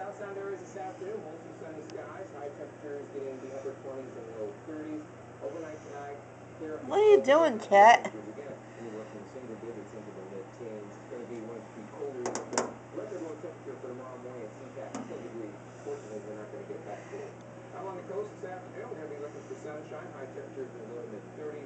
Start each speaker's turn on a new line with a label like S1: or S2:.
S1: South Sound areas this afternoon, mostly sunny skies. High temperatures get in the upper 20s and low 30s. Overnight tonight, what are you doing, cat? On the coast this afternoon, we're going to be looking for sunshine, high temperatures in the low to mid 30s.